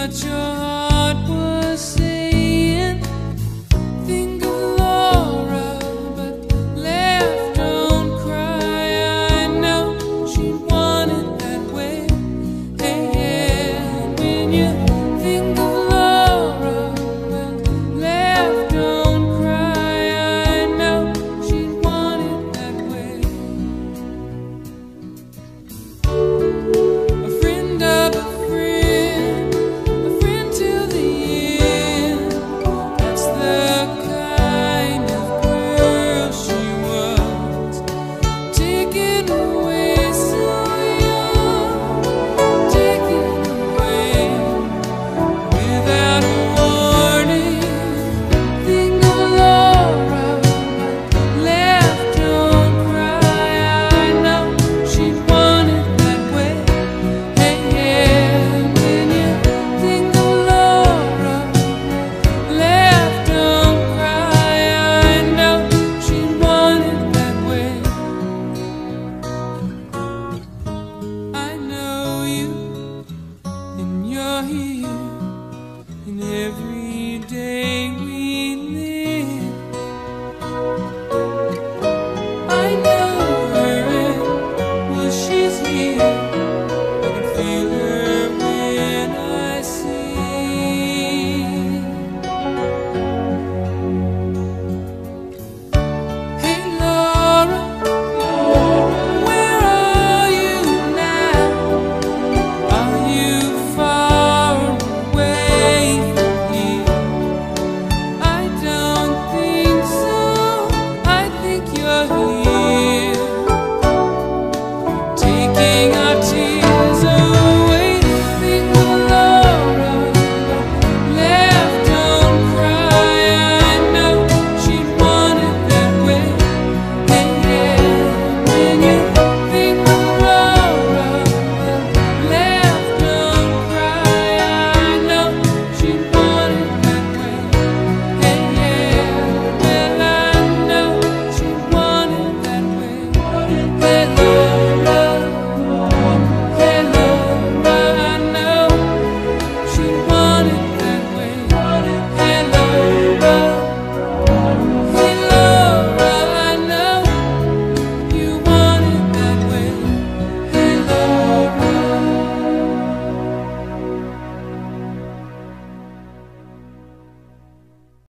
what your ti.